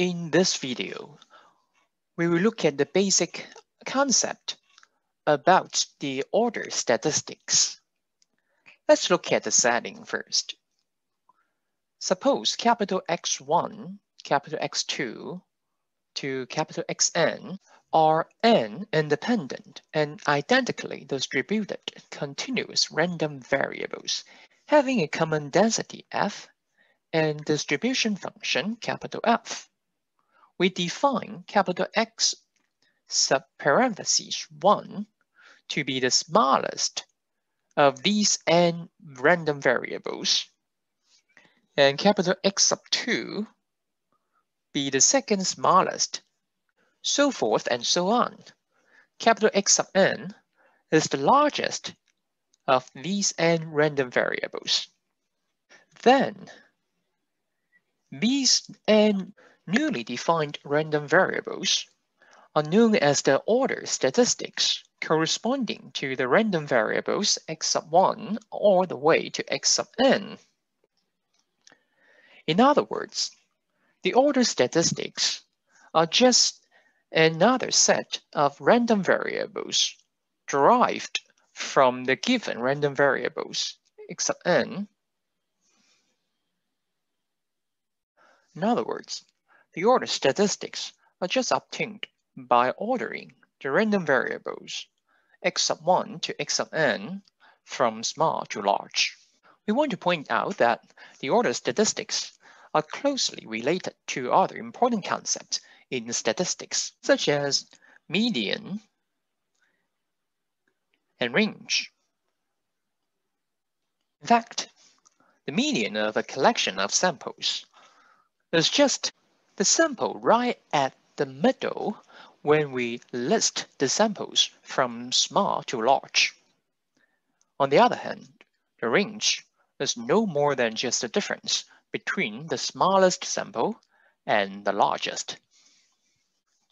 In this video, we will look at the basic concept about the order statistics. Let's look at the setting first. Suppose capital X1, capital X2 to capital Xn are n independent and identically distributed continuous random variables having a common density f and distribution function capital F we define capital X sub parentheses 1 to be the smallest of these n random variables, and capital X sub 2 be the second smallest, so forth and so on. Capital X sub n is the largest of these n random variables. Then, these n newly defined random variables are known as the order statistics corresponding to the random variables x sub 1 all the way to x sub n. In other words, the order statistics are just another set of random variables derived from the given random variables x sub n. In other words, the order statistics are just obtained by ordering the random variables x sub 1 to x sub n from small to large. We want to point out that the order statistics are closely related to other important concepts in statistics, such as median and range. In fact, the median of a collection of samples is just the sample right at the middle when we list the samples from small to large. On the other hand, the range is no more than just the difference between the smallest sample and the largest.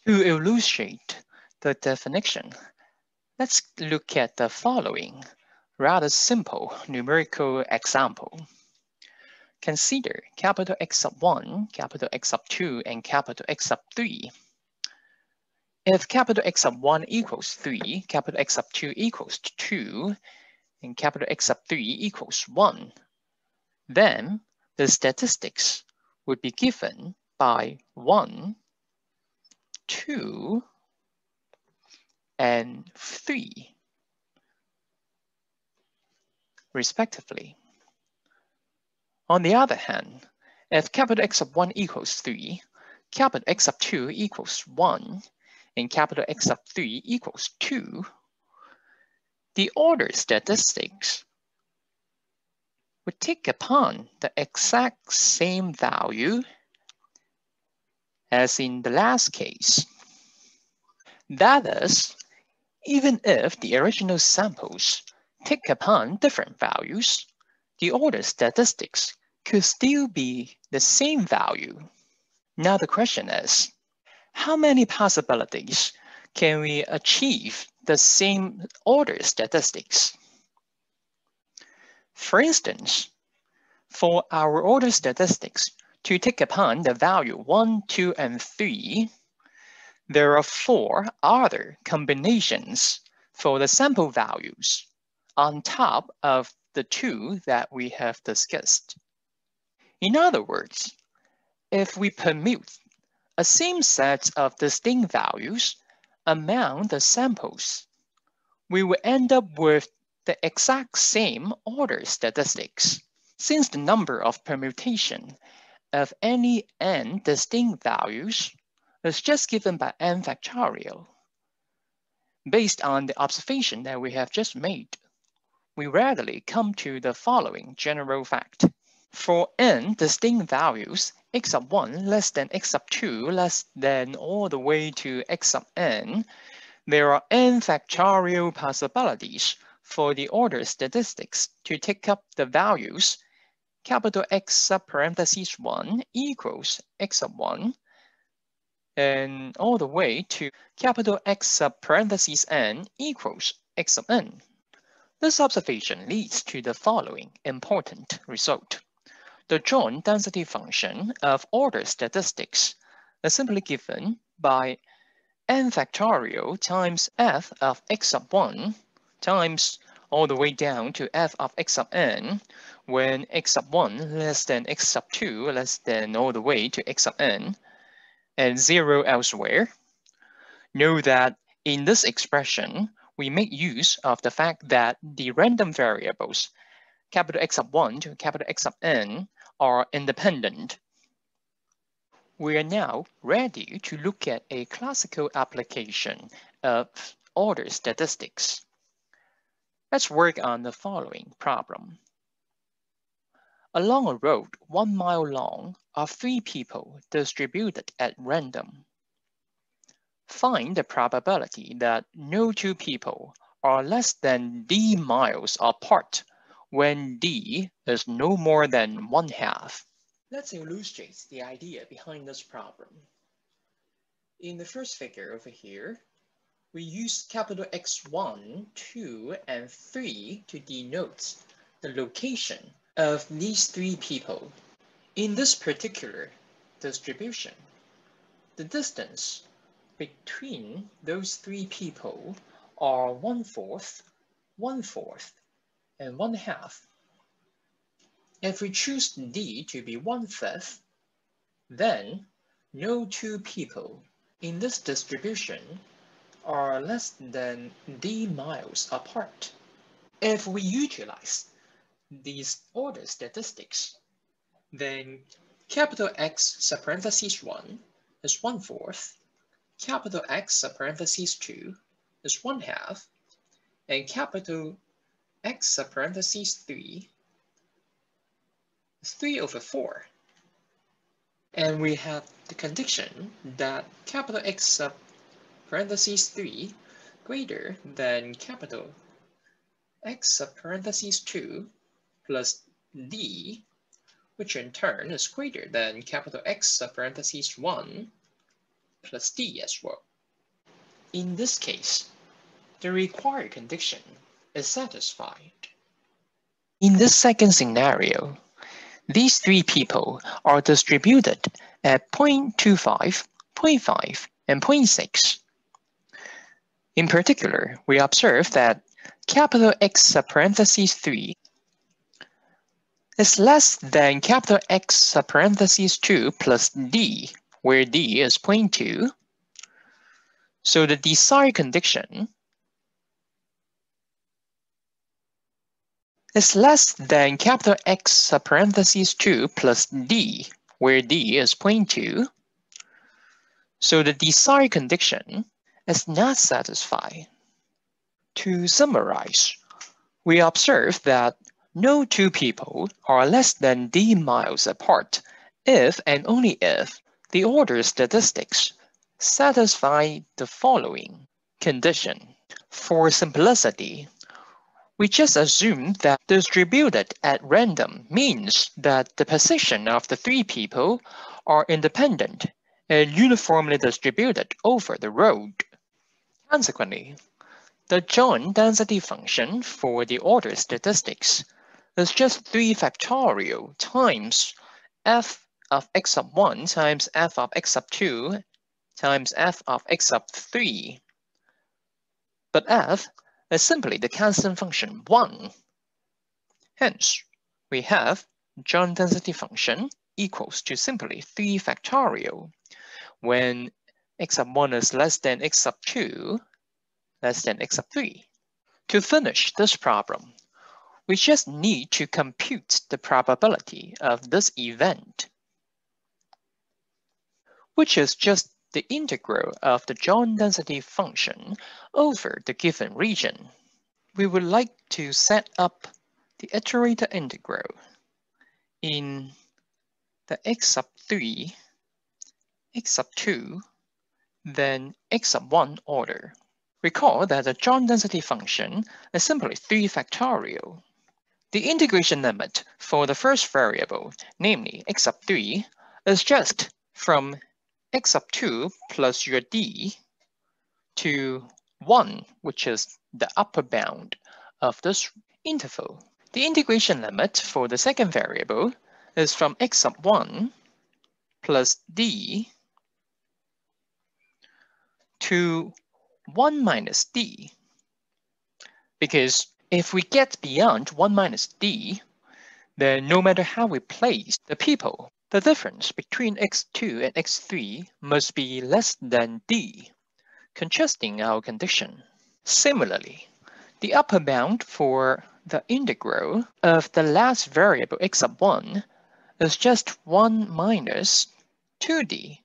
To illustrate the definition, let's look at the following rather simple numerical example. Consider capital X sub 1, capital X sub 2, and capital X sub 3. If capital X sub 1 equals 3, capital X sub 2 equals 2, and capital X sub 3 equals 1, then the statistics would be given by 1, 2, and 3, respectively. On the other hand, if capital X sub 1 equals 3, capital X sub 2 equals 1, and capital X sub 3 equals 2, the order statistics would take upon the exact same value as in the last case. That is, even if the original samples take upon different values, the order statistics could still be the same value. Now the question is, how many possibilities can we achieve the same order statistics? For instance, for our order statistics to take upon the value 1, 2, and 3, there are four other combinations for the sample values on top of the two that we have discussed. In other words, if we permute a same set of distinct values among the samples, we will end up with the exact same order statistics. Since the number of permutation of any n distinct values is just given by n factorial, based on the observation that we have just made, we readily come to the following general fact. For n distinct values, x sub 1 less than x sub 2 less than all the way to x sub n, there are n factorial possibilities for the order statistics to take up the values capital X sub parentheses 1 equals x sub 1 and all the way to capital X sub parentheses n equals x sub n. This observation leads to the following important result. The joint density function of order statistics is simply given by n factorial times f of x sub 1 times all the way down to f of x sub n when x sub 1 less than x sub 2 less than all the way to x sub n and 0 elsewhere. Know that in this expression, we make use of the fact that the random variables capital X sub 1 to capital X sub n are independent. We are now ready to look at a classical application of order statistics. Let's work on the following problem. Along a road one mile long are three people distributed at random. Find the probability that no two people are less than d miles apart when d is no more than one half. Let's illustrate the idea behind this problem. In the first figure over here, we use capital X1, 2, and 3 to denote the location of these three people. In this particular distribution, the distance between those three people are one-fourth, one-fourth, and one-half. If we choose D to be one-fifth, then no two people in this distribution are less than D miles apart. If we utilize these order statistics, then capital X sub parentheses 1 is one-fourth, capital X sub parentheses 2 is one half, and capital X sub parentheses 3 is 3 over 4. And we have the condition that capital X sub parentheses 3 greater than capital X sub parentheses 2 plus D, which in turn is greater than capital X sub parentheses 1 plus d as well. In this case, the required condition is satisfied. In this second scenario, these three people are distributed at 0.25, 0.5, and 0.6. In particular, we observe that capital X sub parentheses 3 is less than capital X sub parentheses 2 plus d where D is 0.2. So the desired condition is less than capital X parentheses 2 plus D, where D is 0.2. So the desired condition is not satisfied. To summarize, we observe that no two people are less than d miles apart if and only if the order statistics satisfy the following condition. For simplicity, we just assume that distributed at random means that the position of the three people are independent and uniformly distributed over the road. Consequently, the joint density function for the order statistics is just 3 factorial times f of x sub 1 times f of x sub 2 times f of x sub 3. But f is simply the constant function 1. Hence, we have joint density function equals to simply 3 factorial when x sub 1 is less than x sub 2 less than x sub 3. To finish this problem, we just need to compute the probability of this event which is just the integral of the joint density function over the given region. We would like to set up the iterator integral in the x sub 3, x sub 2, then x sub 1 order. Recall that the joint density function is simply 3 factorial. The integration limit for the first variable, namely x sub 3, is just from x sub 2 plus your d to 1, which is the upper bound of this interval. The integration limit for the second variable is from x sub 1 plus d to 1 minus d. Because if we get beyond 1 minus d, then no matter how we place the people, the difference between x2 and x3 must be less than d, contrasting our condition. Similarly, the upper bound for the integral of the last variable x sub 1 is just 1 minus 2d,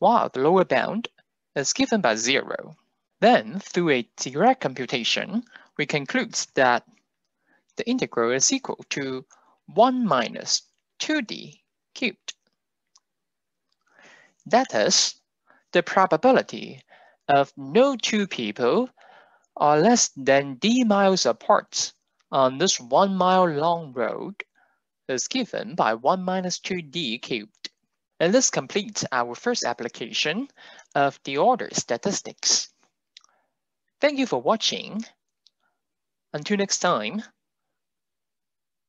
while the lower bound is given by 0. Then, through a direct computation, we conclude that the integral is equal to 1 minus 2d cubed. That is, the probability of no two people are less than d miles apart on this one mile long road is given by 1 minus 2d cubed. And this completes our first application of the order statistics. Thank you for watching. Until next time,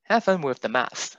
have fun with the math.